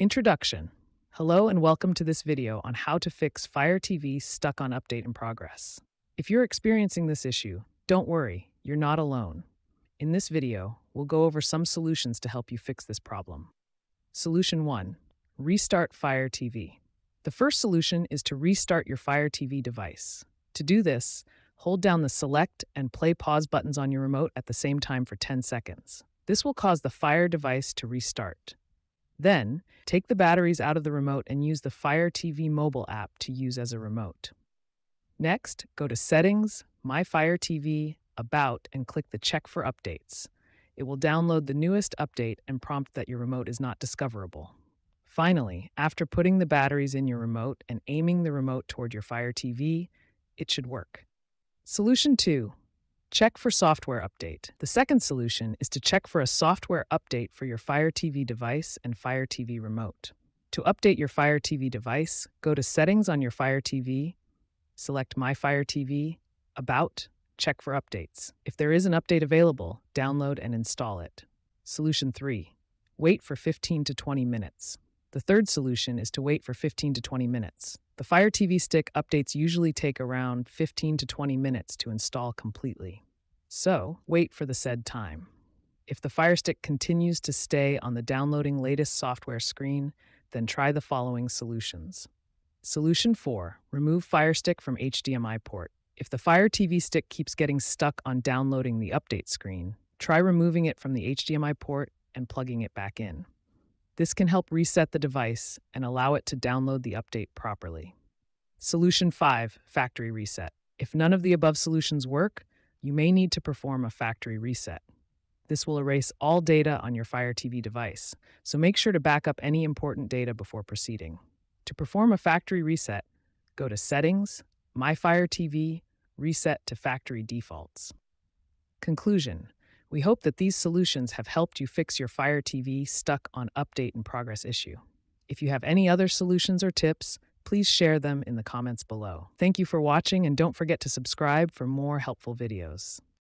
Introduction. Hello and welcome to this video on how to fix Fire TV stuck on update in progress. If you're experiencing this issue, don't worry, you're not alone. In this video, we'll go over some solutions to help you fix this problem. Solution 1. Restart Fire TV. The first solution is to restart your Fire TV device. To do this, hold down the select and play pause buttons on your remote at the same time for 10 seconds. This will cause the Fire device to restart. Then, take the batteries out of the remote and use the Fire TV mobile app to use as a remote. Next, go to Settings, My Fire TV, About, and click the Check for Updates. It will download the newest update and prompt that your remote is not discoverable. Finally, after putting the batteries in your remote and aiming the remote toward your Fire TV, it should work. Solution 2. Check for software update. The second solution is to check for a software update for your Fire TV device and Fire TV remote. To update your Fire TV device, go to Settings on your Fire TV, select My Fire TV, About, check for updates. If there is an update available, download and install it. Solution 3. Wait for 15 to 20 minutes. The third solution is to wait for 15 to 20 minutes. The Fire TV Stick updates usually take around 15 to 20 minutes to install completely. So, wait for the said time. If the Fire Stick continues to stay on the downloading latest software screen, then try the following solutions. Solution 4. Remove Fire Stick from HDMI port. If the Fire TV Stick keeps getting stuck on downloading the update screen, try removing it from the HDMI port and plugging it back in. This can help reset the device and allow it to download the update properly. Solution 5 Factory Reset. If none of the above solutions work, you may need to perform a factory reset. This will erase all data on your Fire TV device, so make sure to back up any important data before proceeding. To perform a factory reset, go to Settings, My Fire TV, Reset to Factory Defaults. Conclusion we hope that these solutions have helped you fix your Fire TV stuck on update and progress issue. If you have any other solutions or tips, please share them in the comments below. Thank you for watching and don't forget to subscribe for more helpful videos.